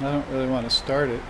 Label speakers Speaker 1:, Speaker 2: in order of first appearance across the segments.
Speaker 1: I don't really want to start it.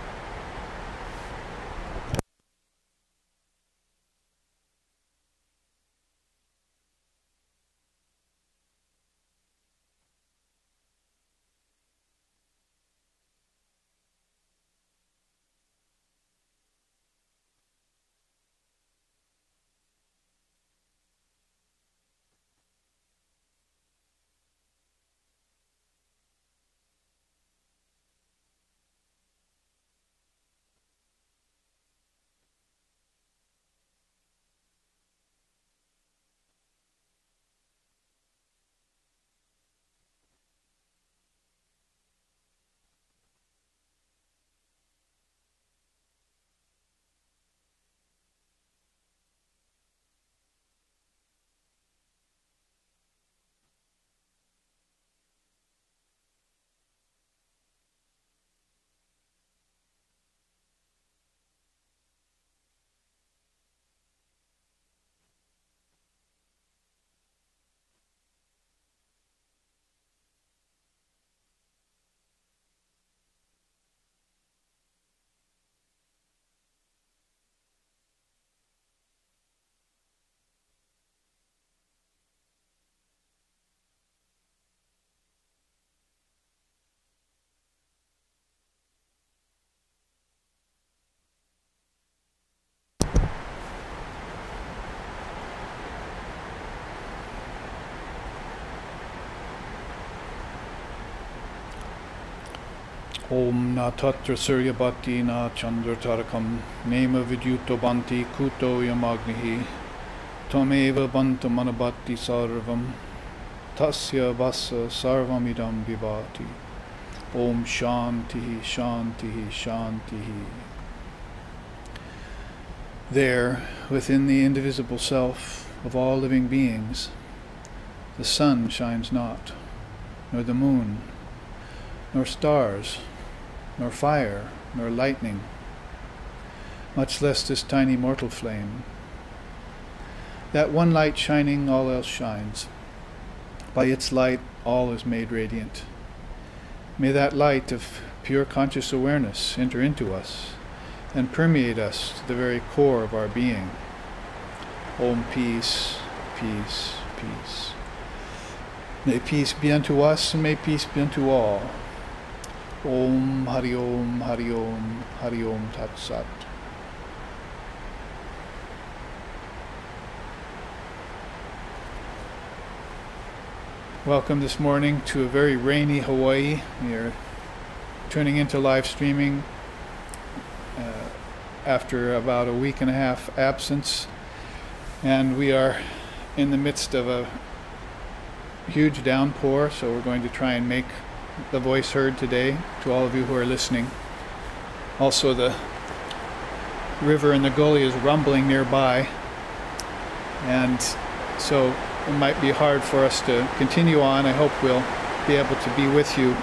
Speaker 1: Om na tatra suryabhati na chandratarakam. Nema vidyuto banti kuto yamagnihi. Tameva bantamanabhati sarvam. Tasya vasa sarvamidam vivati Om shanti shanti shanti. There, within the indivisible self of all living beings, the sun shines not, nor the moon, nor stars, nor fire, nor lightning, much less this tiny mortal flame. That one light shining, all else shines. By its light, all is made radiant. May that light of pure conscious awareness enter into us and permeate us to the very core of our being. Om peace, peace, peace. May peace be unto us and may peace be unto all. Om Hari Om Hari Om Hari Om Tat Sat. Welcome this morning to a very rainy Hawaii. We are turning into live streaming uh, after about a week and a half absence, and we are in the midst of a huge downpour, so we're going to try and make the voice heard today to all of you who are listening. Also, the river in the gully is rumbling nearby, and so it might be hard for us to continue on. I hope we'll be able to be with you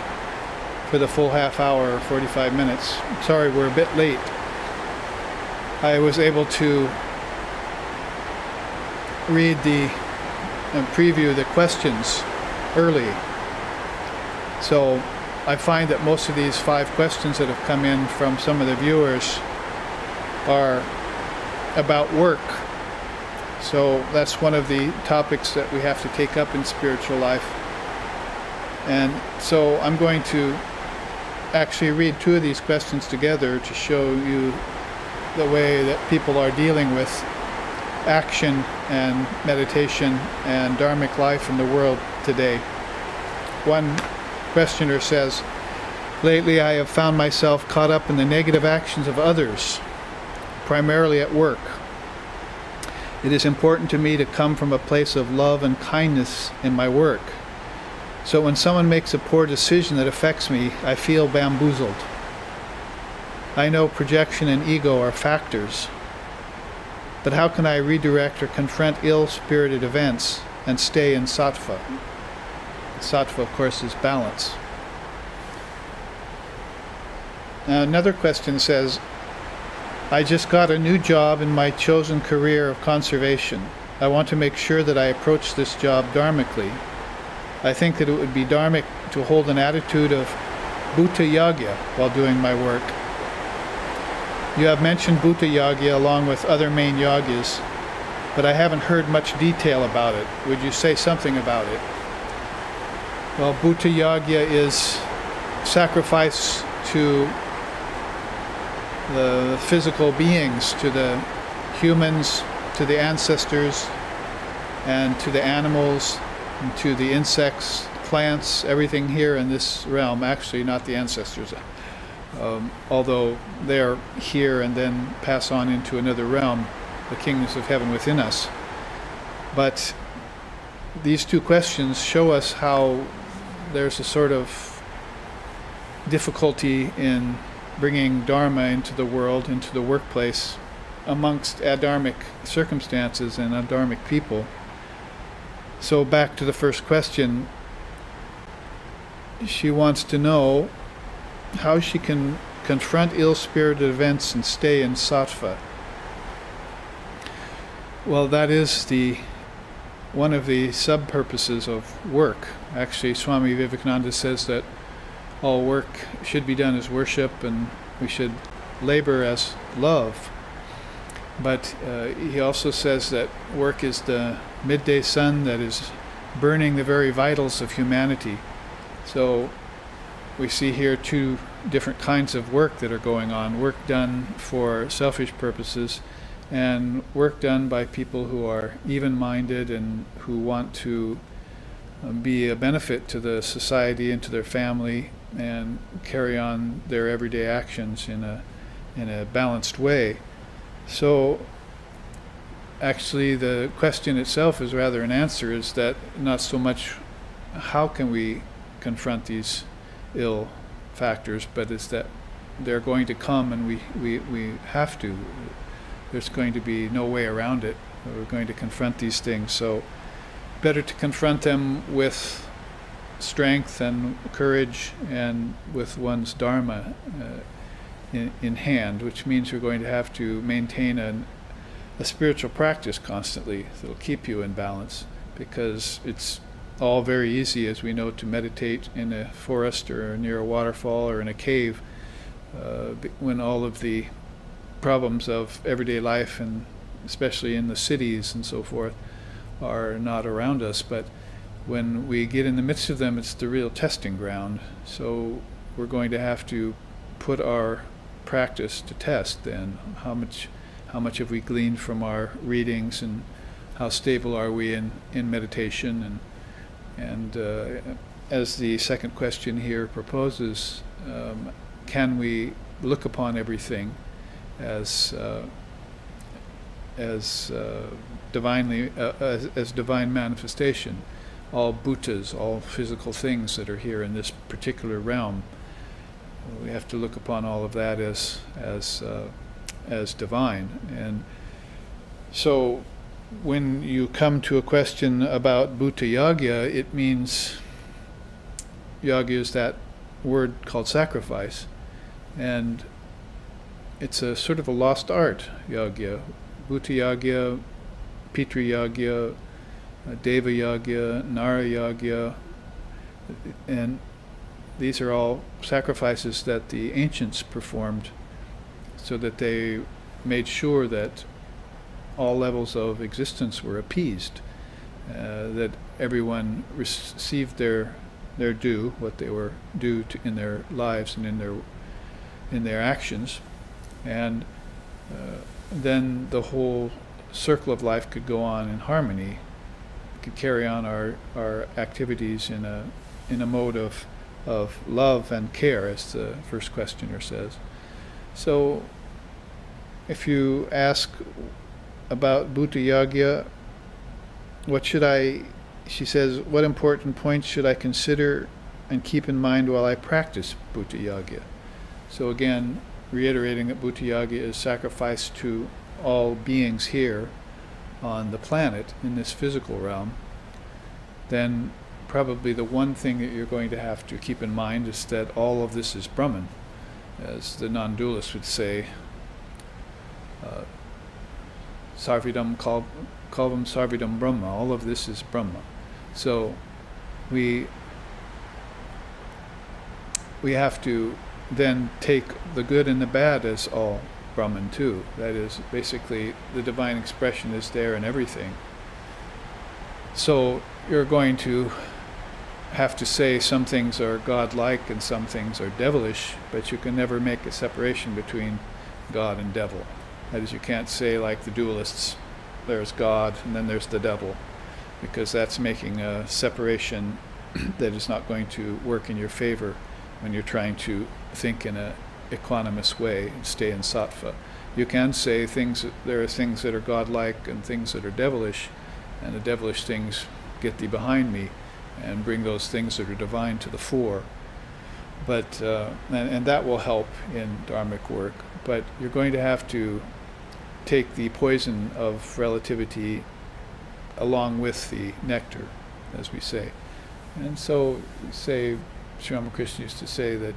Speaker 1: for the full half hour or 45 minutes. Sorry, we're a bit late. I was able to read the and preview the questions early. So I find that most of these five questions that have come in from some of the viewers are about work. So that's one of the topics that we have to take up in spiritual life. And so I'm going to actually read two of these questions together to show you the way that people are dealing with action and meditation and dharmic life in the world today. One questioner says, Lately I have found myself caught up in the negative actions of others, primarily at work. It is important to me to come from a place of love and kindness in my work. So when someone makes a poor decision that affects me, I feel bamboozled. I know projection and ego are factors, but how can I redirect or confront ill spirited events and stay in sattva? Sattva, of course, is balance. Now, another question says I just got a new job in my chosen career of conservation. I want to make sure that I approach this job dharmically. I think that it would be dharmic to hold an attitude of Bhuta Yagya while doing my work. You have mentioned Bhuta Yagya along with other main yagyas, but I haven't heard much detail about it. Would you say something about it? Well, Bhuta Yagya is sacrifice to the physical beings, to the humans, to the ancestors, and to the animals, and to the insects, plants, everything here in this realm. Actually, not the ancestors, um, although they are here and then pass on into another realm, the kingdoms of heaven within us. But these two questions show us how there's a sort of difficulty in bringing Dharma into the world, into the workplace, amongst adharmic circumstances and adharmic people. So, back to the first question, she wants to know how she can confront ill spirited events and stay in sattva. Well, that is the one of the sub purposes of work. Actually, Swami Vivekananda says that all work should be done as worship and we should labor as love. But uh, he also says that work is the midday sun that is burning the very vitals of humanity. So we see here two different kinds of work that are going on work done for selfish purposes and work done by people who are even minded and who want to be a benefit to the society and to their family and carry on their everyday actions in a in a balanced way. So actually the question itself is rather an answer is that not so much how can we confront these ill factors, but it's that they're going to come and we, we, we have to. There's going to be no way around it. We're going to confront these things. So better to confront them with strength and courage and with one's dharma uh, in, in hand, which means you're going to have to maintain an, a spiritual practice constantly that'll keep you in balance because it's all very easy, as we know, to meditate in a forest or near a waterfall or in a cave uh, when all of the problems of everyday life and especially in the cities and so forth are not around us. But when we get in the midst of them, it's the real testing ground. So we're going to have to put our practice to test then. How much, how much have we gleaned from our readings and how stable are we in, in meditation and and uh, as the second question here proposes, um, can we look upon everything as uh, as uh, divinely uh, as, as divine manifestation? All bhutas, all physical things that are here in this particular realm, we have to look upon all of that as as uh, as divine, and so when you come to a question about Bhuta Yagya, it means Yagya is that word called sacrifice. And it's a sort of a lost art, Yagya. Bhuta Yagya, Pitri Yagya, uh, Deva Yagya, Nara Yagya. And these are all sacrifices that the ancients performed so that they made sure that all levels of existence were appeased, uh, that everyone received their their due, what they were due to in their lives and in their in their actions, and uh, then the whole circle of life could go on in harmony. Could carry on our, our activities in a in a mode of of love and care, as the first questioner says. So, if you ask about Bhuta Yagya. What should I, she says, what important points should I consider and keep in mind while I practice Bhuta Yagya? So again, reiterating that Bhuta Yagya is sacrifice to all beings here on the planet in this physical realm, then probably the one thing that you're going to have to keep in mind is that all of this is Brahman. As the non dualists would say, uh, Sarvidam Kalvam Sarvidam Brahma. All of this is Brahma. So we we have to then take the good and the bad as all Brahman too. That is basically the divine expression is there in everything. So you're going to have to say some things are godlike and some things are devilish, but you can never make a separation between God and devil. That is, you can't say, like the dualists, there's God and then there's the devil, because that's making a separation that is not going to work in your favor when you're trying to think in a equanimous way and stay in sattva. You can say things, there are things that are godlike and things that are devilish, and the devilish things get thee behind me and bring those things that are divine to the fore. But, uh, and, and that will help in dharmic work. But you're going to have to take the poison of relativity along with the nectar, as we say. And so, say, Sri Ramakrishna used to say that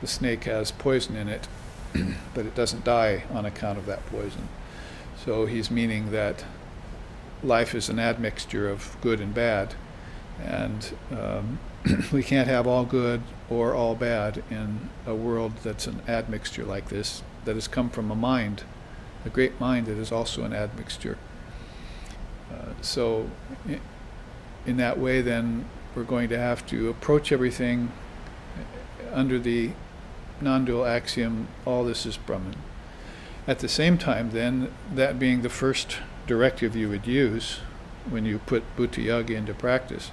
Speaker 1: the snake has poison in it, but it doesn't die on account of that poison. So he's meaning that life is an admixture of good and bad, and um, we can't have all good or all bad in a world that's an admixture like this, that has come from a mind a great mind that is also an admixture. Uh, so, in, in that way, then we're going to have to approach everything under the non dual axiom all this is Brahman. At the same time, then, that being the first directive you would use when you put Bhuta Yagya into practice,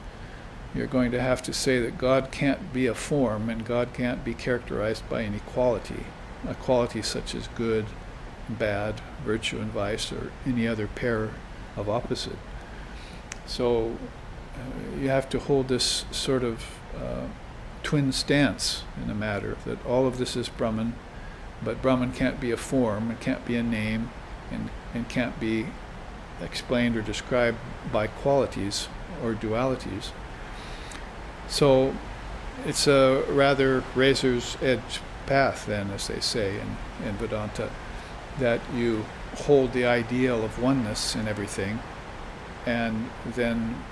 Speaker 1: you're going to have to say that God can't be a form and God can't be characterized by any quality, a quality such as good, bad, virtue, and vice, or any other pair of opposite. So uh, you have to hold this sort of uh, twin stance in the matter that all of this is Brahman, but Brahman can't be a form, it can't be a name, and, and can't be explained or described by qualities or dualities. So it's a rather razor's edge path, then, as they say in, in Vedanta, that you hold the ideal of oneness in everything, and then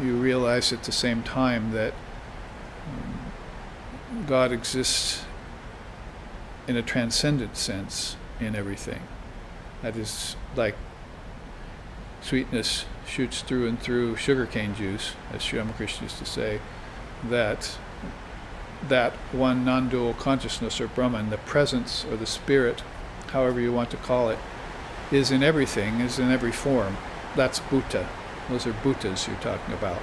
Speaker 1: you realize at the same time that God exists in a transcendent sense in everything. That is like sweetness shoots through and through sugarcane juice, as Sri Ramakrishna used to say, that that one non-dual consciousness or Brahman, the presence or the spirit, however you want to call it, is in everything, is in every form. That's Bhuta. Those are Bhutas you're talking about.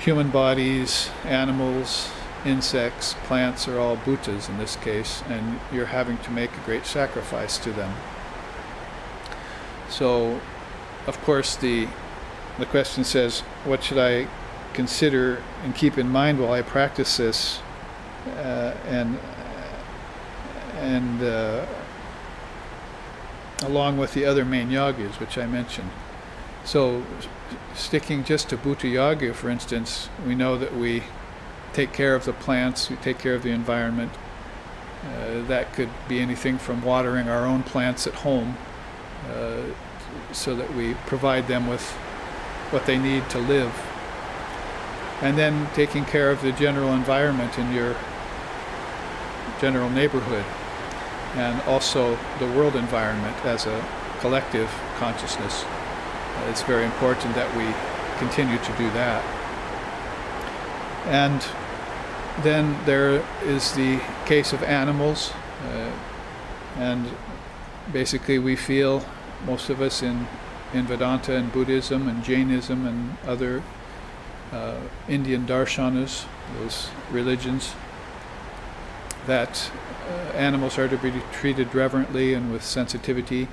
Speaker 1: Human bodies, animals, insects, plants are all Bhutas in this case, and you're having to make a great sacrifice to them. So, of course, the the question says, what should I consider and keep in mind while I practice this, uh, and and uh, along with the other main yagas which I mentioned. So, sticking just to Bhuta Yaga, for instance, we know that we take care of the plants, we take care of the environment. Uh, that could be anything from watering our own plants at home uh, so that we provide them with what they need to live. And then taking care of the general environment in your general neighborhood and also the world environment as a collective consciousness. Uh, it's very important that we continue to do that. And then there is the case of animals, uh, and basically we feel most of us in, in Vedanta and Buddhism and Jainism and other uh, Indian darshanas, those religions, that uh, animals are to be treated reverently and with sensitivity.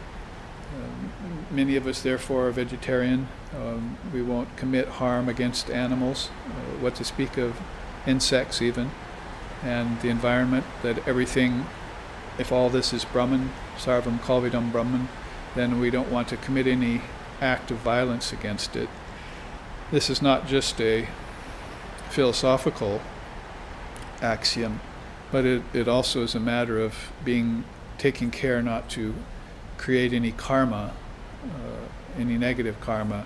Speaker 1: Um, many of us, therefore, are vegetarian. Um, we won't commit harm against animals, uh, what to speak of insects, even, and the environment, that everything, if all this is Brahman, Sarvam Kalvidam Brahman, then we don't want to commit any act of violence against it. This is not just a philosophical axiom, but it, it also is a matter of being taking care not to create any karma, uh, any negative karma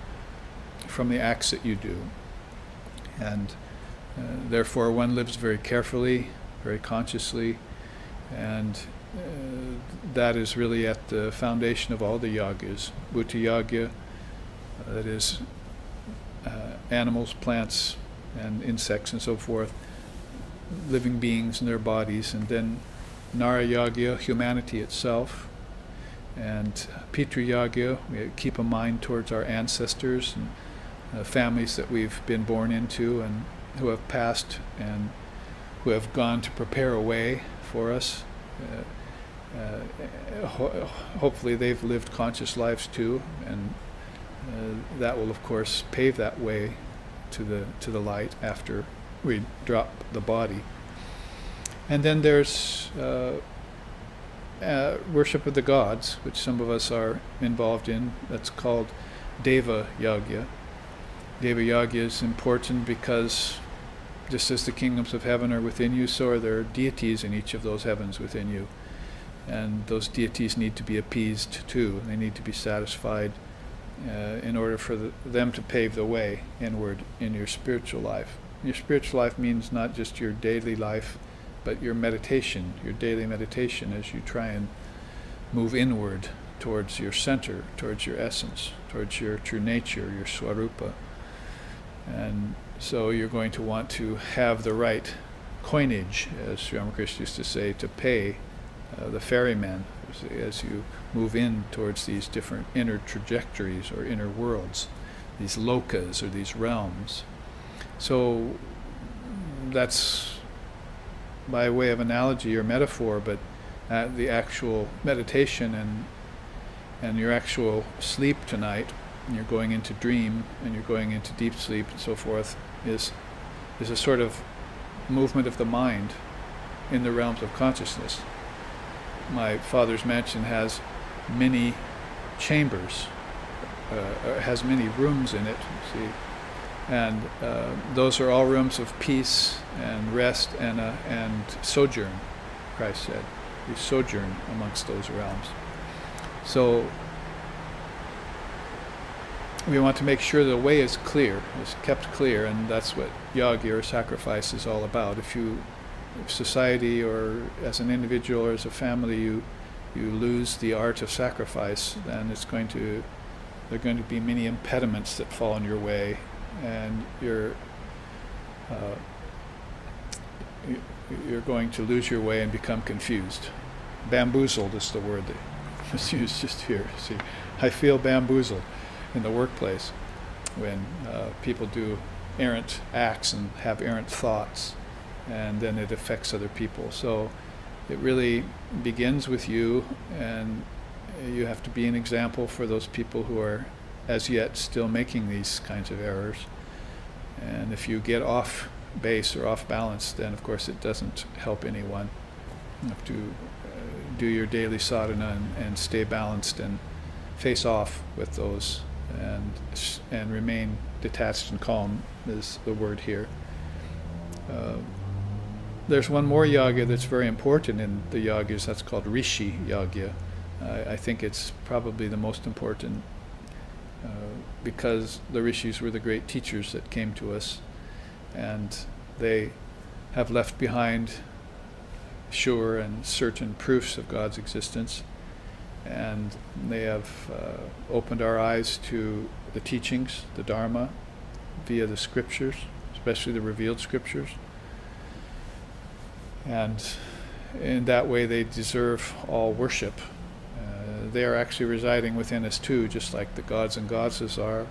Speaker 1: from the acts that you do. And uh, therefore, one lives very carefully, very consciously, and uh, that is really at the foundation of all the yagas. Bhuta Yagya, uh, that is uh, animals, plants, and insects and so forth, living beings and their bodies, and then Nara humanity itself, and Pitru Yagya, we keep a mind towards our ancestors and uh, families that we've been born into and who have passed and who have gone to prepare a way for us. Uh, uh, ho- hopefully, they've lived conscious lives too, and uh, that will, of course, pave that way to the to the light after we drop the body. And then there's uh, uh, worship of the gods, which some of us are involved in. That's called Deva Yagya. Deva is important because just as the kingdoms of heaven are within you, so are there deities in each of those heavens within you. And those deities need to be appeased too. They need to be satisfied uh, in order for the, them to pave the way inward in your spiritual life. Your spiritual life means not just your daily life, but your meditation, your daily meditation as you try and move inward towards your center, towards your essence, towards your true nature, your swarupa. And so you're going to want to have the right coinage, as Sri Ramakrishna used to say, to pay uh, the ferryman as, you move in towards these different inner trajectories or inner worlds, these lokas or these realms. So that's by way of analogy or metaphor, but uh, the actual meditation and and your actual sleep tonight, and you're going into dream and you're going into deep sleep and so forth, is is a sort of movement of the mind in the realms of consciousness. My father's mansion has many chambers, uh, uh, has many rooms in it. See, and uh, those are all rooms of peace and rest and uh, and sojourn. Christ said, "We sojourn amongst those realms." So we want to make sure the way is clear, is kept clear, and that's what yagi or sacrifice is all about. If you, if society or as an individual or as a family, you you lose the art of sacrifice, then it's going to there are going to be many impediments that fall in your way, and you're uh, you- you're going to lose your way and become confused. Bamboozled is the word that was used just here. See, I feel bamboozled in the workplace when uh, people do errant acts and have errant thoughts, and then it affects other people. So it really begins with you, and you have to be an example for those people who are as yet still making these kinds of errors. And if you get off base or off balance, then of course it doesn't help anyone. You have to uh, do your daily sadhana and, and stay balanced and face off with those and and remain detached and calm is the word here. Uh, there's one more yagya that's very important in the yagyas. That's called rishi yagya. I I think it's probably the most important uh, because the rishis were the great teachers that came to us, and they have left behind sure and certain proofs of God's existence, and they have uh, opened our eyes to the teachings, the Dharma, via the scriptures, especially the revealed scriptures. And in that way, they deserve all worship. Uh, they are actually residing within us too, just like the gods and goddesses are,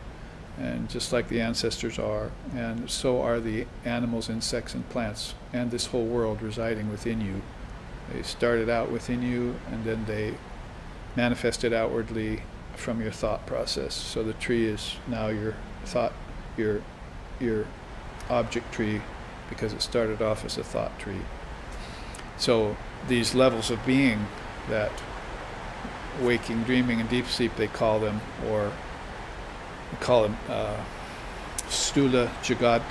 Speaker 1: and just like the ancestors are, and so are the animals, insects, and plants, and this whole world residing within you. They started out within you, and then they manifested outwardly from your thought process. So the tree is now your thought, your your object tree, because it started off as a thought tree. So these levels of being that waking, dreaming, and deep sleep they call them, or we call them uh, stula jagat,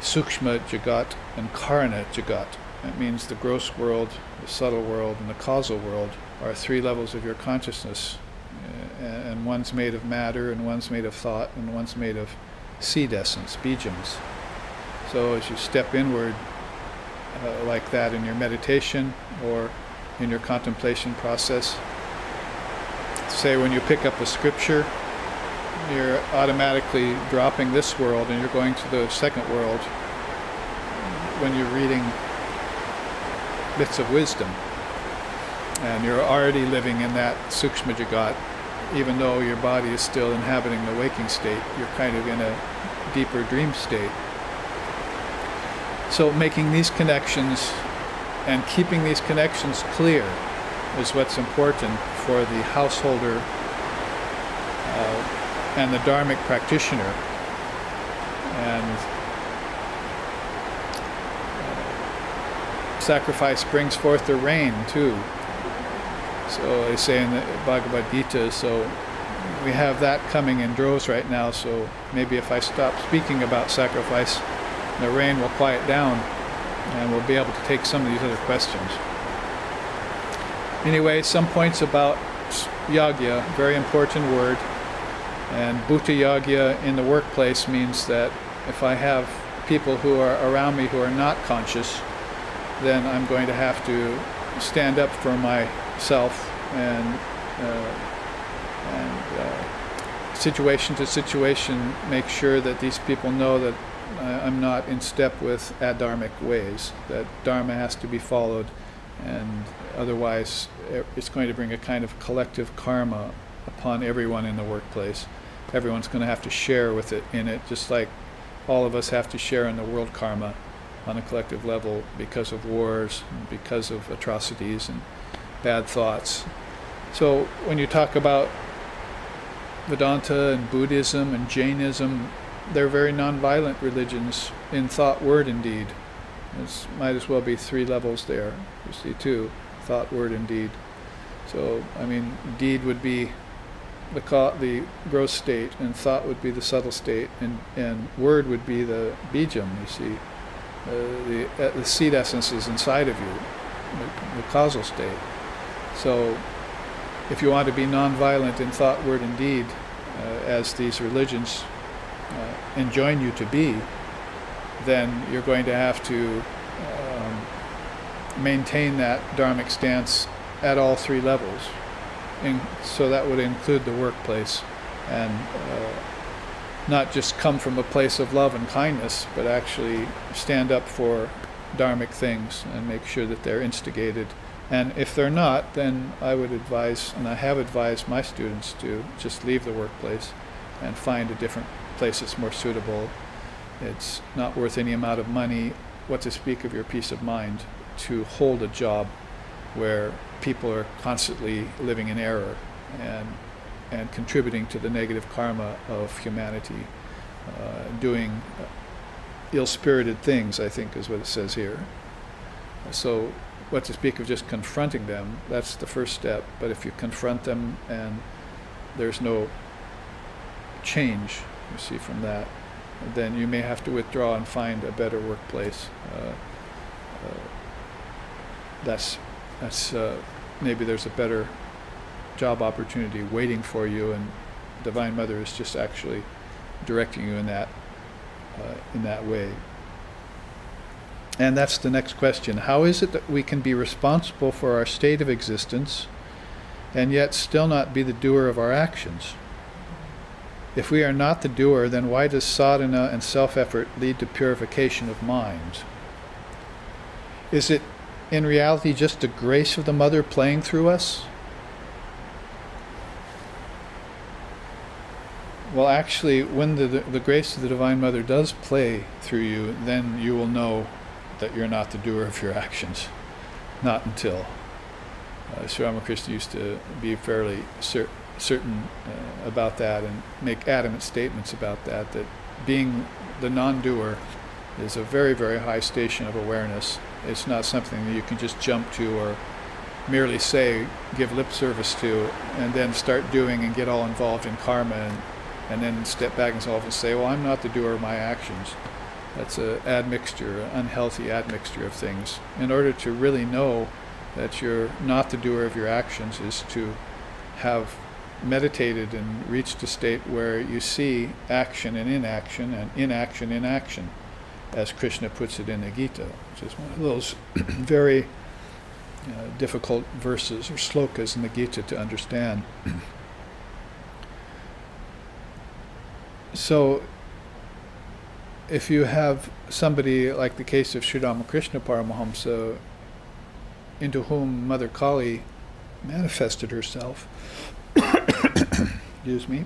Speaker 1: sukshma jagat, and karana jagat. That means the gross world, the subtle world, and the causal world are three levels of your consciousness. Uh, and one's made of matter, and one's made of thought, and one's made of seed essence, bijams. So as you step inward uh, like that in your meditation or in your contemplation process, say when you pick up a scripture, you're automatically dropping this world and you're going to the second world when you're reading bits of wisdom. And you're already living in that sukshma jagat, even though your body is still inhabiting the waking state. You're kind of in a deeper dream state. So making these connections and keeping these connections clear is what's important for the householder uh, and the dharmic practitioner. And uh, sacrifice brings forth the rain too. So they say in the Bhagavad Gita. So we have that coming in droves right now. So maybe if I stop speaking about sacrifice, the rain will quiet down, and we'll be able to take some of these other questions. Anyway, some points about yagya, very important word. And bhuta yagya in the workplace means that if I have people who are around me who are not conscious, then I'm going to have to stand up for myself and uh, and uh, situation to situation make sure that these people know that I- I'm not in step with adharmic ways. That dharma has to be followed, and otherwise it's going to bring a kind of collective karma upon everyone in the workplace. Everyone's going to have to share with it in it, just like all of us have to share in the world karma on a collective level because of wars, because of atrocities and bad thoughts. So when you talk about Vedanta and Buddhism and Jainism, they're very nonviolent religions in thought, word, and deed. It might as well be three levels there. You see, two thought, word, and deed. So, I mean, deed would be the the gross state, and thought would be the subtle state, and, and word would be the bijam. You see, uh, the uh, the seed essence is inside of you, the, the causal state. So, if you want to be nonviolent in thought, word, and deed, uh, as these religions uh, enjoin you to be, then you're going to have to um, maintain that dharmic stance at all three levels. And so that would include the workplace and uh, not just come from a place of love and kindness, but actually stand up for dharmic things and make sure that they're instigated. And if they're not, then I would advise, and I have advised my students to just leave the workplace and find a different place that's more suitable. It's not worth any amount of money, what to speak of your peace of mind, to hold a job where people are constantly living in error and and contributing to the negative karma of humanity, uh, doing ill-spirited things. I think is what it says here. So, what to speak of just confronting them? That's the first step. But if you confront them and there's no change, you see from that, then you may have to withdraw and find a better workplace. Uh, uh, that's that's uh, maybe there's a better job opportunity waiting for you, and Divine Mother is just actually directing you in that uh, in that way. And that's the next question: How is it that we can be responsible for our state of existence, and yet still not be the doer of our actions? If we are not the doer, then why does sadhana and self effort lead to purification of mind? Is it in reality just the grace of the Mother playing through us? Well, actually, when the, the grace of the Divine Mother does play through you, then you will know that you're not the doer of your actions. Not until. Uh, Sri Ramakrishna used to be fairly cer- certain uh, about that and make adamant statements about that, that being the non doer is a very, very high station of awareness. It's not something that you can just jump to or merely say, give lip service to, and then start doing and get all involved in karma and, and then step back and and say, well, I'm not the doer of my actions. That's an admixture, an unhealthy admixture of things. In order to really know that you're not the doer of your actions is to have meditated and reached a state where you see action and inaction and inaction in action as Krishna puts it in the Gita, which is one of those very uh, difficult verses or slokas in the Gita to understand. so, if you have somebody like the case of Sri Ramakrishna Paramahamsa, into whom Mother Kali manifested herself, excuse me,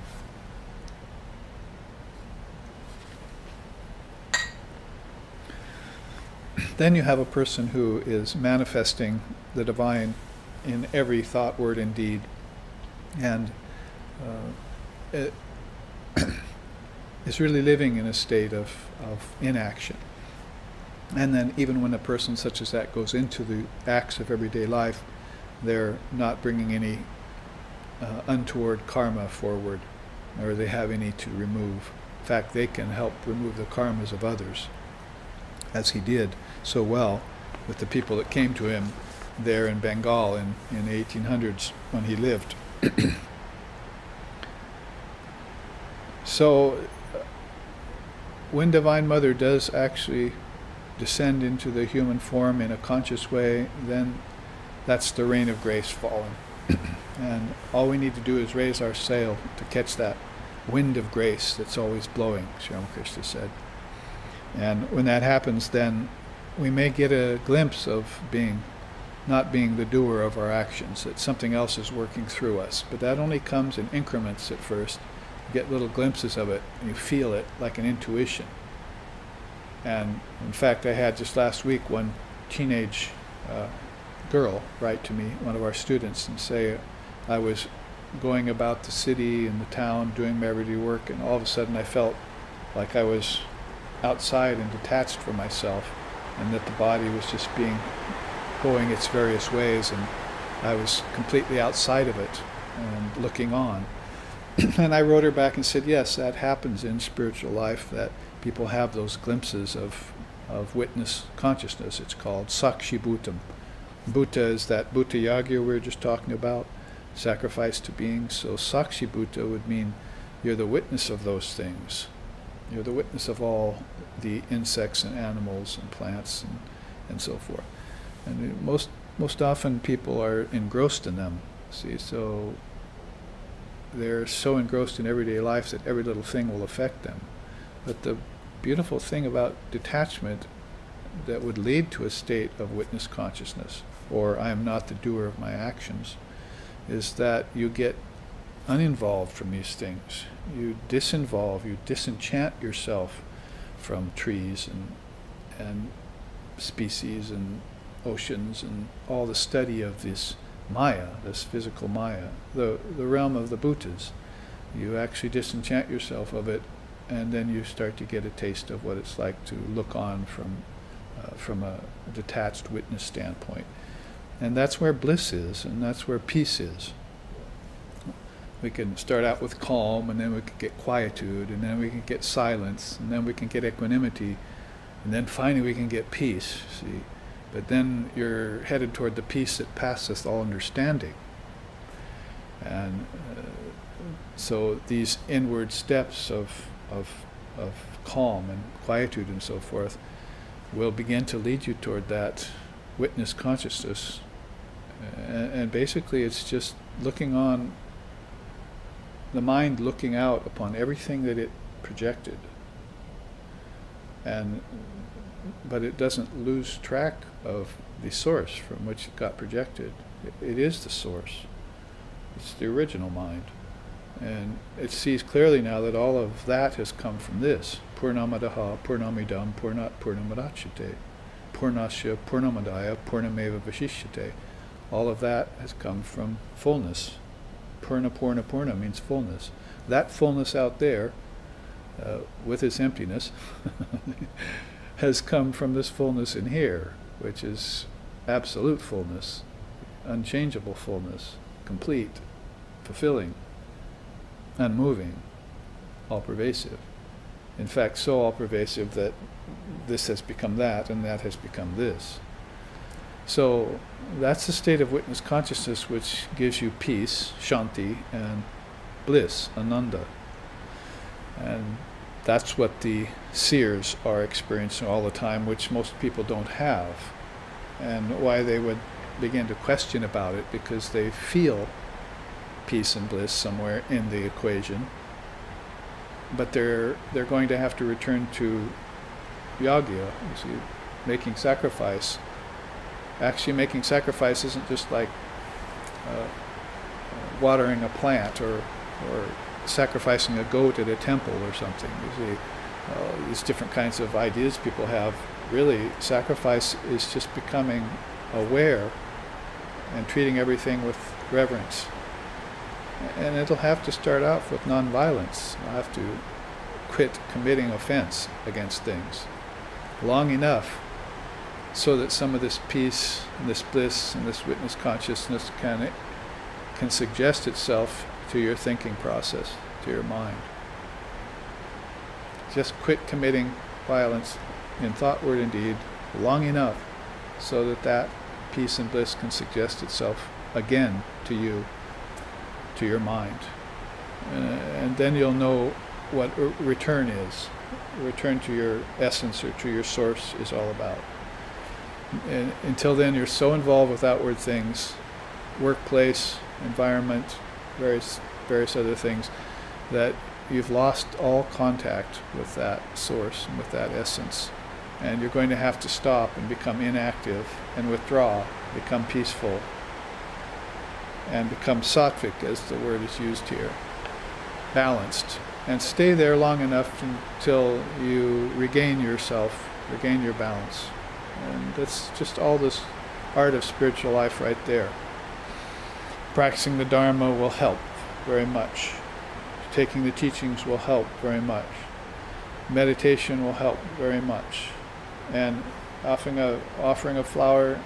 Speaker 1: then you have a person who is manifesting the divine in every thought, word, and deed, and uh, it is really living in a state of, of inaction. And then, even when a person such as that goes into the acts of everyday life, they're not bringing any uh, untoward karma forward, or they have any to remove. In fact, they can help remove the karmas of others, as he did so well with the people that came to him there in Bengal in, in the 1800s when he lived. so, when Divine Mother does actually descend into the human form in a conscious way, then that's the rain of grace falling. and all we need to do is raise our sail to catch that wind of grace that's always blowing, Sri Ramakrishna said. And when that happens, then we may get a glimpse of being not being the doer of our actions, that something else is working through us. But that only comes in increments at first. Get little glimpses of it, and you feel it like an intuition. And in fact, I had just last week one teenage uh, girl write to me, one of our students, and say, I was going about the city and the town doing my everyday work, and all of a sudden I felt like I was outside and detached from myself, and that the body was just being going its various ways, and I was completely outside of it and looking on. and I wrote her back and said, Yes, that happens in spiritual life, that people have those glimpses of, of witness consciousness. It's called Sakshi Bhutam. Bhuta is that Bhuta Yagya we were just talking about, sacrifice to beings. So Sakshi Bhuta would mean you're the witness of those things. You're the witness of all the insects and animals and plants and, and so forth. And most, most often people are engrossed in them. See, so they're so engrossed in everyday life that every little thing will affect them. But the beautiful thing about detachment that would lead to a state of witness consciousness, or I am not the doer of my actions, is that you get uninvolved from these things. You disinvolve, you disenchant yourself from trees and, and species and oceans and all the study of this Maya, this physical Maya, the, the realm of the Bhutas. You actually disenchant yourself of it, and then you start to get a taste of what it's like to look on from, uh, from a detached witness standpoint. And that's where bliss is, and that's where peace is. We can start out with calm, and then we can get quietude, and then we can get silence, and then we can get equanimity, and then finally we can get peace. See, but then you're headed toward the peace that passeth all understanding. And uh, so these inward steps of, of, of calm and quietude and so forth will begin to lead you toward that witness consciousness. And, and basically, it's just looking on, the mind looking out upon everything that it projected. And but it doesn't lose track of the source from which it got projected. It, is the source. It's the original mind. And it sees clearly now that all of that has come from this. Purnamadaha, Purnamidam, Purnat Purnamadachate. Purnasya, Purnamadaya, Purnameva Vashishyate. All of that has come from fullness. Purna, Purna, Purna means fullness. That fullness out there, uh, with its emptiness, has come from this fullness in here, which is absolute fullness, unchangeable fullness, complete, fulfilling, unmoving, all pervasive. In fact, so all pervasive that this has become that and that has become this. So that's the state of witness consciousness which gives you peace, shanti, and bliss, ananda. And that's what the seers are experiencing all the time, which most people don't have. And why they would begin to question about it because they feel peace and bliss somewhere in the equation. But they're they're going to have to return to yagya, you see, making sacrifice. Actually, making sacrifice isn't just like uh, watering a plant or or sacrificing a goat at a temple or something. You see, uh, these different kinds of ideas people have. Really, sacrifice is just becoming aware and treating everything with reverence. And it'll have to start off with nonviolence. You'll have to quit committing offense against things long enough so that some of this peace and this bliss and this witness consciousness can, can suggest itself to your thinking process, to your mind. Just quit committing violence in thought, word, and deed long enough so that that peace and bliss can suggest itself again to you, to your mind. Uh, and then you'll know what return is. Return to your essence or to your source is all about. And until then, you're so involved with outward things, workplace, environment, various various other things that you've lost all contact with that source and with that essence and you're going to have to stop and become inactive and withdraw become peaceful and become sattvic as the word is used here balanced and stay there long enough until you regain yourself regain your balance. And that's just all this art of spiritual life right there. Practicing the Dharma will help very much. Taking the teachings will help very much. Meditation will help very much. And offering a, offering a flower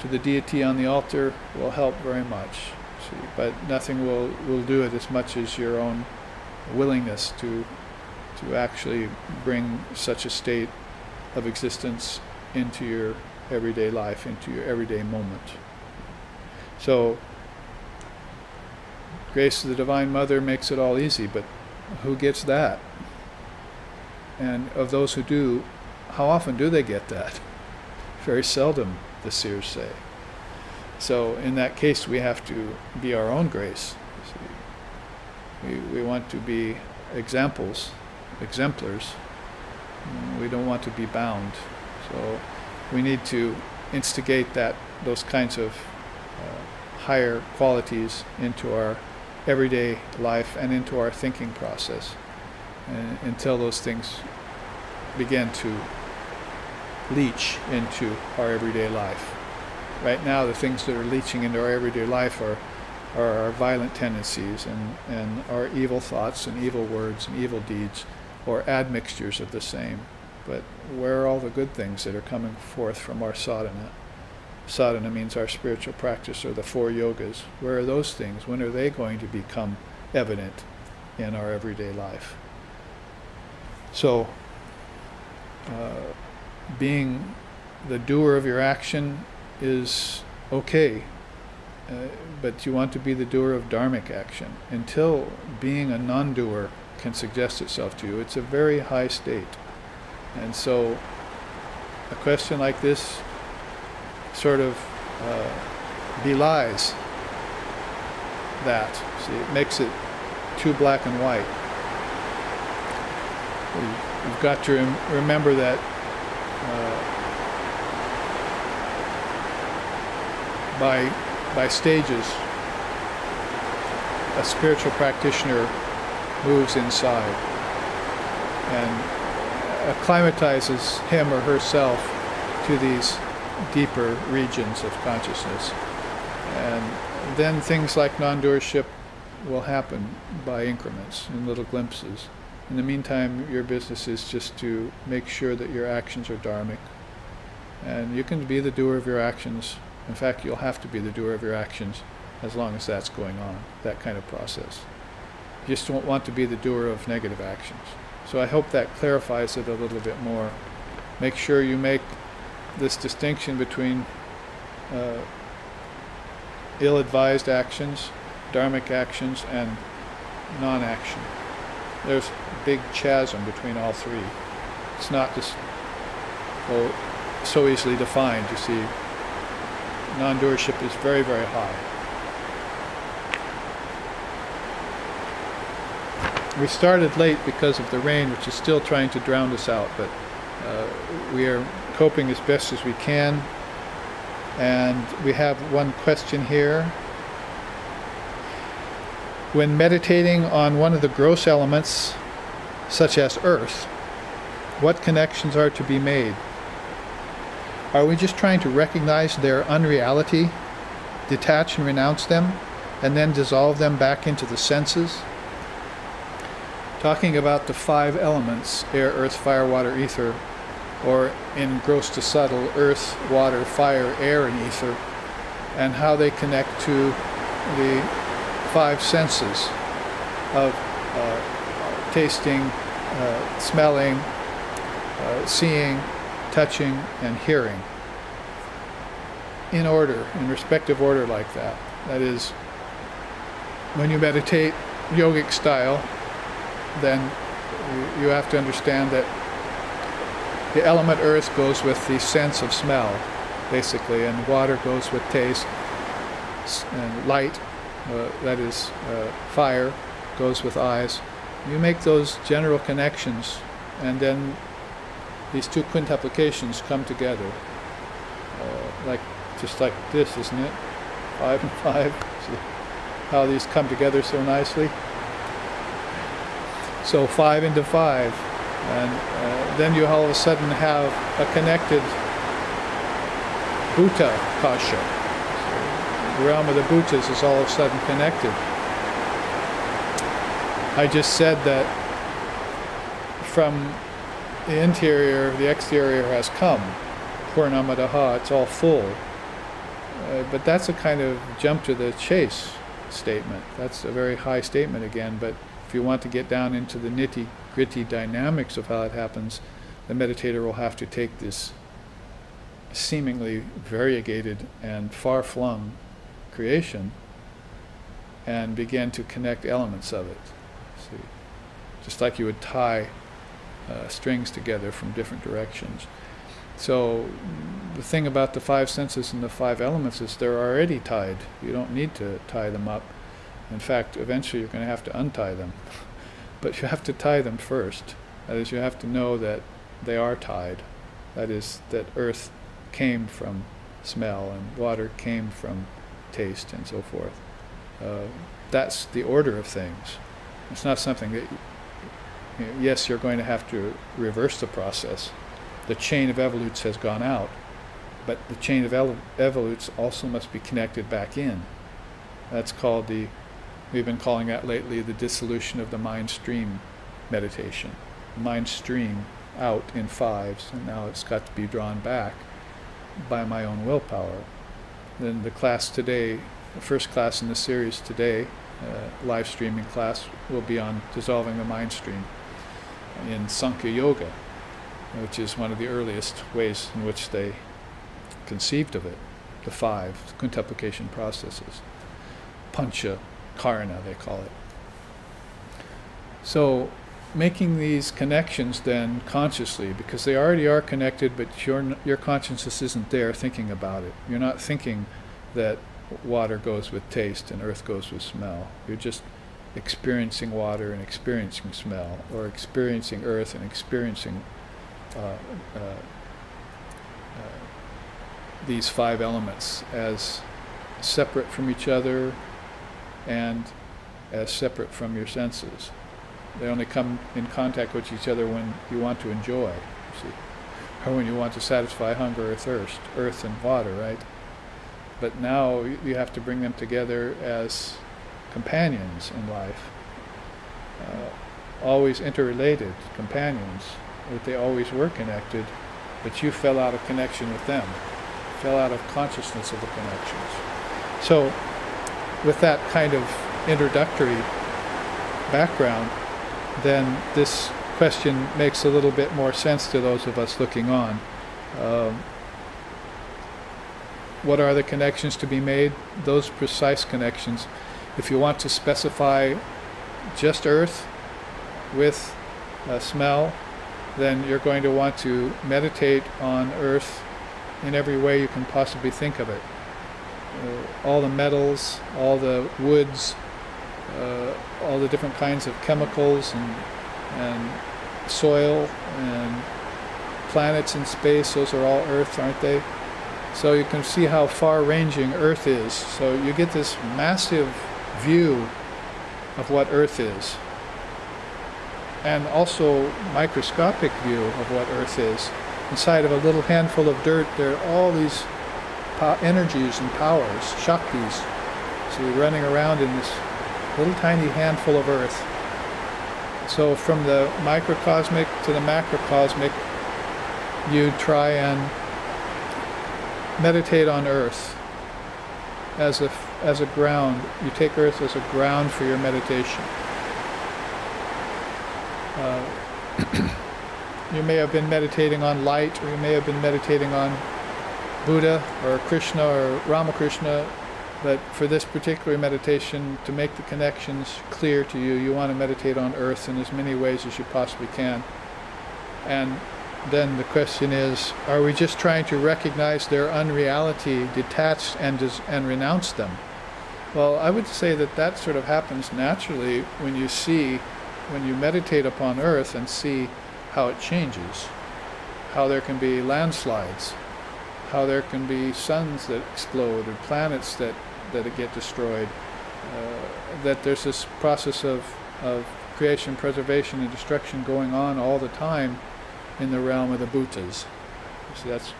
Speaker 1: to the deity on the altar will help very much. See, but nothing will, will do it as much as your own willingness to to actually bring such a state of existence into your everyday life, into your everyday moment. So, grace of the Divine Mother makes it all easy, but who gets that? And of those who do, how often do they get that? Very seldom, the seers say. So, in that case, we have to be our own grace. We, we want to be examples exemplars. We don't want to be bound. So we need to instigate that those kinds of uh, higher qualities into our everyday life and into our thinking process and, until those things begin to leach into our everyday life. Right now, the things that are leaching into our everyday life are, are our violent tendencies and, and our evil thoughts and evil words and evil deeds or admixtures of the same. But where are all the good things that are coming forth from our sadhana? Sadhana means our spiritual practice or the four yogas. Where are those things? When are they going to become evident in our everyday life? So, uh, being the doer of your action is okay, uh, but you want to be the doer of dharmic action. Until being a non doer can suggest itself to you. It's a very high state. And so a question like this sort of uh, belies that. See, it makes it too black and white. You've got to rem- remember that uh, by by stages, a spiritual practitioner moves inside and acclimatizes him or herself to these deeper regions of consciousness. And then things like non doership will happen by increments in little glimpses. In the meantime, your business is just to make sure that your actions are dharmic. And you can be the doer of your actions. In fact, you'll have to be the doer of your actions as long as that's going on, that kind of process. You just don't want to be the doer of negative actions. So I hope that clarifies it a little bit more. Make sure you make this distinction between uh, ill advised actions, dharmic actions, and non action. There's a big chasm between all three. It's not just oh, so easily defined, you see. Non doership is very, very high. We started late because of the rain, which is still trying to drown us out, but uh, we are coping as best as we can. And we have one question here. When meditating on one of the gross elements, such as earth, what connections are to be made? Are we just trying to recognize their unreality, detach and renounce them, and then dissolve them back into the senses? talking about the five elements air, earth, fire, water, ether, or in gross to subtle, earth, water, fire, air, and ether, and how they connect to the five senses of uh, tasting, uh, smelling, uh, seeing, touching, and hearing. In order, in respective order like that. That is, when you meditate yogic style, then you have to understand that the element earth goes with the sense of smell, basically, and water goes with taste, and light, uh, that is uh, fire, goes with eyes. You make those general connections, and then these two quintuplications come together, uh, like just like this, isn't it? Five and five. See how these come together so nicely. So five into five, And uh, then you all of a sudden have a connected Bhuta Kasha. The realm of the Bhutas is all of a sudden connected. I just said that from the interior, the exterior has come. Purnamadaha, it's all full. Uh, but that's a kind of jump to the chase statement. That's a very high statement again, but if you want to get down into the nitty gritty dynamics of how it happens, the meditator will have to take this seemingly variegated and far flung creation and begin to connect elements of it. See? Just like you would tie uh, strings together from different directions. So the thing about the five senses and the five elements is they're already tied. You don't need to tie them up. In fact, eventually you're going to have to untie them. but you have to tie them first. That is, you have to know that they are tied. That is, that earth came from smell and water came from taste and so forth. Uh, that's the order of things. It's not something that, you know, yes, you're going to have to reverse the process. The chain of evolutes has gone out, but the chain of evolutes also must be connected back in. That's called the, we've been calling that lately the dissolution of the mind stream meditation. Mind stream out in fives, and now it's got to be drawn back by my own willpower. Then the class today, the first class in the series today, uh, live streaming class, will be on dissolving the mind stream in Sankhya Yoga, which is one of the earliest ways in which they conceived of it, the five quintuplication processes. Pancha Karana, they call it. So, making these connections then consciously, because they already are connected, but your, your consciousness isn't there thinking about it. You're not thinking that water goes with taste and earth goes with smell. You're just experiencing water and experiencing smell, or experiencing earth and experiencing uh, uh, uh, these five elements as separate from each other and as separate from your senses. They only come in contact with each other when you want to enjoy, see, or when you want to satisfy hunger or thirst, earth and water, right? But now you have to bring them together as companions in life, uh, always interrelated companions, that they always were connected, but you fell out of connection with them, fell out of consciousness of the connections. So, with that kind of introductory background, then this question makes a little bit more sense to those of us looking on. Um, what are the connections to be made? Those precise connections. If you want to specify just earth with a smell, then you're going to want to meditate on earth in every way you can possibly think of it. Uh, all the metals, all the woods, uh, all the different kinds of chemicals and, and soil and planets in space, those are all Earth, aren't they? So you can see how far ranging Earth is. So you get this massive view of what Earth is. And also microscopic view of what Earth is. Inside of a little handful of dirt, there are all these energies and powers, shaktis. So you're running around in this little tiny handful of Earth. So from the microcosmic to the macrocosmic, you try and meditate on Earth as a, as a ground. You take Earth as a ground for your meditation. Uh, you may have been meditating on light, or you may have been meditating on Buddha or Krishna or Ramakrishna, but for this particular meditation, to make the connections clear to you, you want to meditate on earth in as many ways as you possibly can. And then the question is are we just trying to recognize their unreality, detach and, and renounce them? Well, I would say that that sort of happens naturally when you see, when you meditate upon earth and see how it changes, how there can be landslides, how there can be suns that explode or planets that, that get destroyed, uh, that there's this process of, of creation, preservation, and destruction going on all the time in the realm of the Bhutas. So that's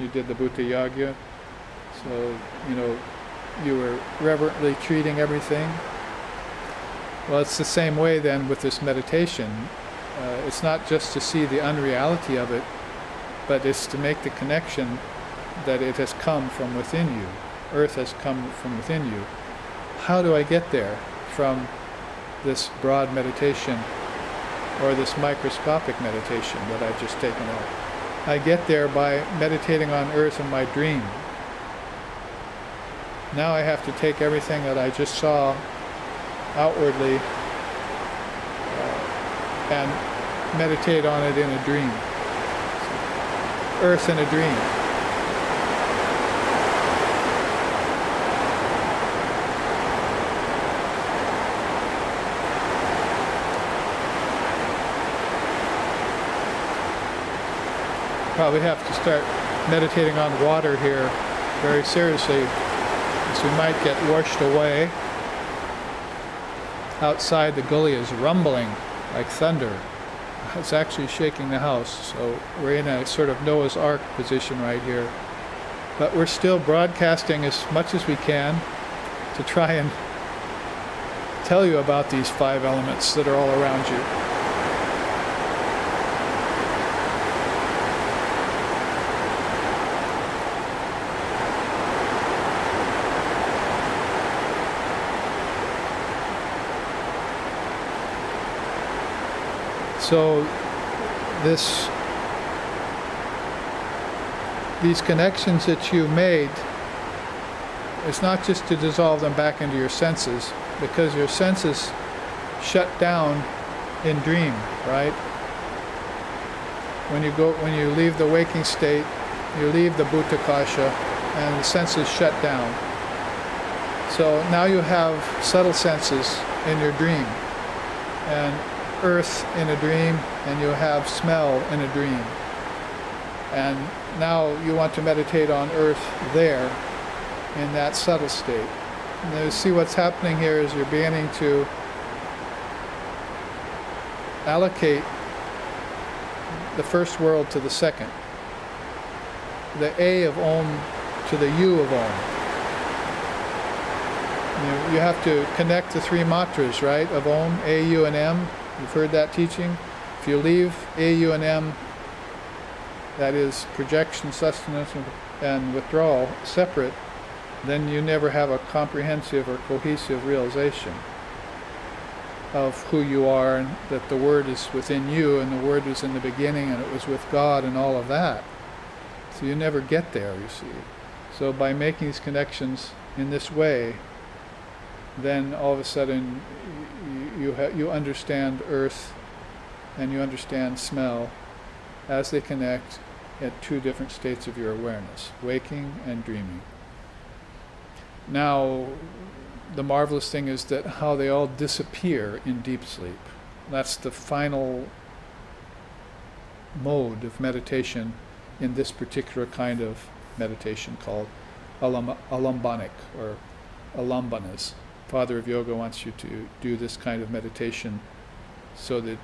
Speaker 1: you did the Bhuta Yagya. So you know you were reverently treating everything. Well, it's the same way then with this meditation. Uh, it's not just to see the unreality of it, but it's to make the connection that it has come from within you. Earth has come from within you. How do I get there from this broad meditation or this microscopic meditation that I've just taken up? I get there by meditating on Earth in my dream. Now I have to take everything that I just saw outwardly uh, and meditate on it in a dream. Earth in a dream. Probably have to start meditating on water here very seriously, as we might get washed away. Outside, the gully is rumbling like thunder. It's actually shaking the house, so we're in a sort of Noah's Ark position right here. But we're still broadcasting as much as we can to try and tell you about these five elements that are all around you. So this these connections that you made it's not just to dissolve them back into your senses because your senses shut down in dream, right? When you go when you leave the waking state, you leave the bhutakasha and the senses shut down. So now you have subtle senses in your dream. And earth in a dream and you have smell in a dream. And now you want to meditate on earth there in that subtle state. And you see what's happening here is you're beginning to allocate the first world to the second. The A of Om to the U of Om. You, you have to connect the three matras, right? Of Om, A, U, and M. You've heard that teaching. If you leave A, U, and M, that is projection, sustenance, and withdrawal, separate, then you never have a comprehensive or cohesive realization of who you are and that the Word is within you and the Word was in the beginning and it was with God and all of that. So you never get there, you see. So by making these connections in this way, then all of a sudden you, ha- you understand earth and you understand smell as they connect at two different states of your awareness waking and dreaming. Now, the marvelous thing is that how they all disappear in deep sleep. That's the final mode of meditation in this particular kind of meditation called alam- alambanic or alambanas. Father of Yoga wants you to do this kind of meditation so that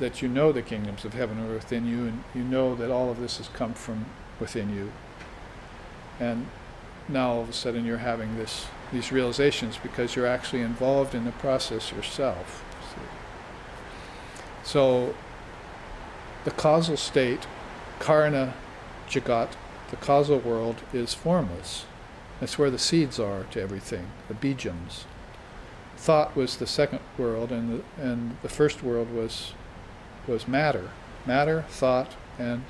Speaker 1: that you know the kingdoms of heaven are within you and you know that all of this has come from within you. And now all of a sudden you're having this these realizations because you're actually involved in the process yourself. So the causal state, karana jagat, the causal world is formless. That's where the seeds are to everything, the bijams. Thought was the second world, and the, and the first world was was matter, matter, thought, and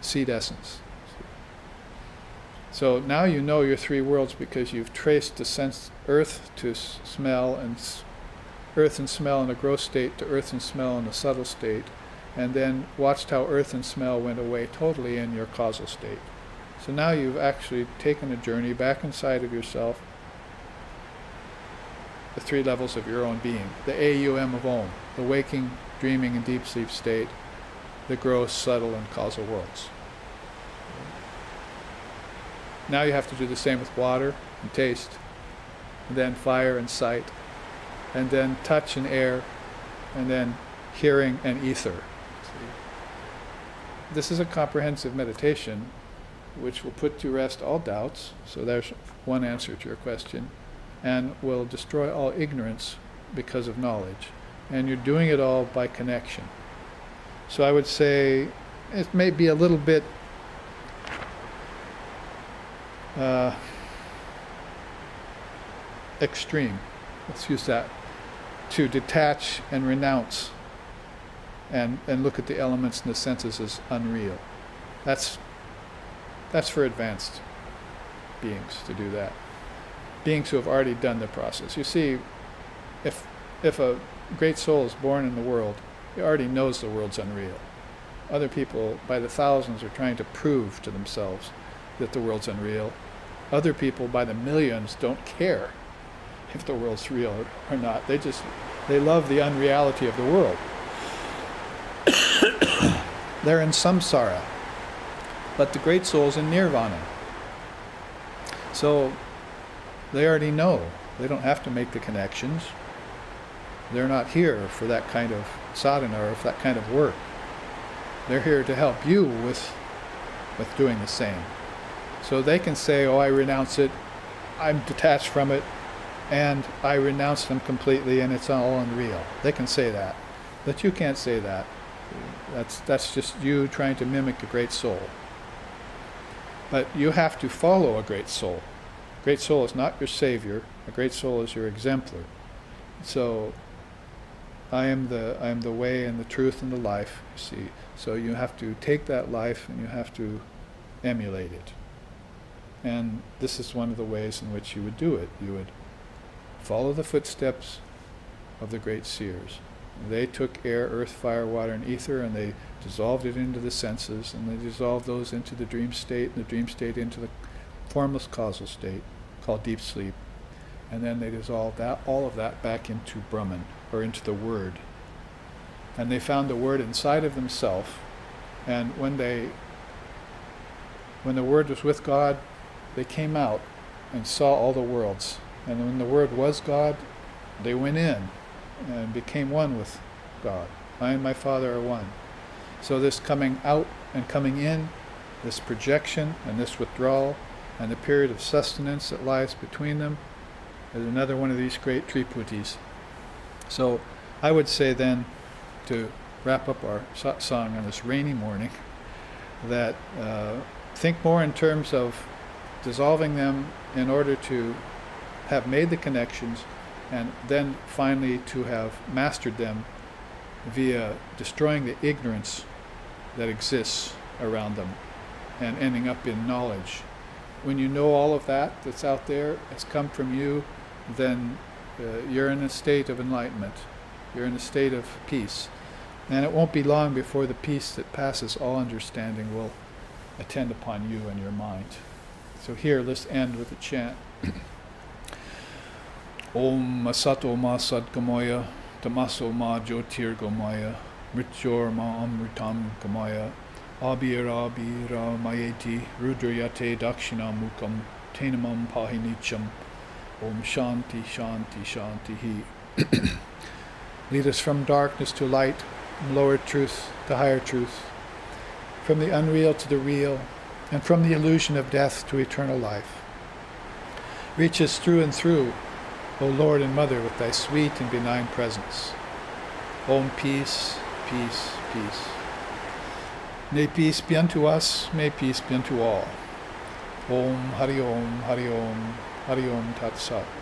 Speaker 1: seed essence. So now you know your three worlds because you've traced the sense earth to smell and earth and smell in a gross state to earth and smell in a subtle state, and then watched how earth and smell went away totally in your causal state. So now you've actually taken a journey back inside of yourself, the three levels of your own being, the AUM of Om, the waking, dreaming, and deep sleep state, the gross, subtle, and causal worlds. Now you have to do the same with water and taste, and then fire and sight, and then touch and air, and then hearing and ether. This is a comprehensive meditation which will put to rest all doubts. So there's one answer to your question. And will destroy all ignorance because of knowledge. And you're doing it all by connection. So I would say it may be a little bit uh, extreme. Let's use that. To detach and renounce and, and look at the elements and the senses as unreal. That's, that's for advanced beings to do that. Beings who have already done the process. You see, if, if a great soul is born in the world, he already knows the world's unreal. Other people, by the thousands, are trying to prove to themselves that the world's unreal. Other people, by the millions, don't care if the world's real or not. They just, they love the unreality of the world. They're in samsara, but the great soul's in nirvana. So they already know. They don't have to make the connections. They're not here for that kind of sadhana or for that kind of work. They're here to help you with, with doing the same. So they can say, oh, I renounce it, I'm detached from it, and I renounce them completely and it's all unreal. They can say that. But you can't say that. That's, that's just you trying to mimic a great soul. But you have to follow a great soul. A great soul is not your savior. A great soul is your exemplar. So I am the I am the way and the truth and the life, you see. So you have to take that life and you have to emulate it. And this is one of the ways in which you would do it. You would follow the footsteps of the great seers. They took air, earth, fire, water, and ether, and they dissolved it into the senses, and they dissolved those into the dream state, and the dream state into the formless causal state, called deep sleep. And then they dissolved that, all of that back into Brahman, or into the Word. And they found the Word inside of themselves, and when they, when the Word was with God, they came out and saw all the worlds. And when the Word was God, they went in and became one with God. I and my Father are one. So this coming out and coming in, this projection and this withdrawal, and the period of sustenance that lies between them, is another one of these great triputis. So I would say then, to wrap up our satsang on this rainy morning, that uh, think more in terms of dissolving them in order to have made the connections and then finally to have mastered them via destroying the ignorance that exists around them and ending up in knowledge. When you know all of that that's out there, it's come from you, then uh, you're in a state of enlightenment. You're in a state of peace. And it won't be long before the peace that passes all understanding will attend upon you and your mind. So here, let's end with a chant. Om Asato Ma Sadgamaya, Tamaso Ma Jyotir Gamaya, Mrityor Ma Amritam Gamaya, Abira Abira Mayeti, Rudrayate Dakshina Mukam, Tenamam Pahinicham, Om Shanti Shanti Shanti Hi. Lead us from darkness to light, from lower truth to higher truth, from the unreal to the real, and from the illusion of death to eternal life. Reach us through and through O Lord and Mother, with thy sweet and benign presence. Om peace, peace, peace. May peace be unto us, may peace be unto all. Om Hari Om, Hari Om, Hari Om Tat Sat.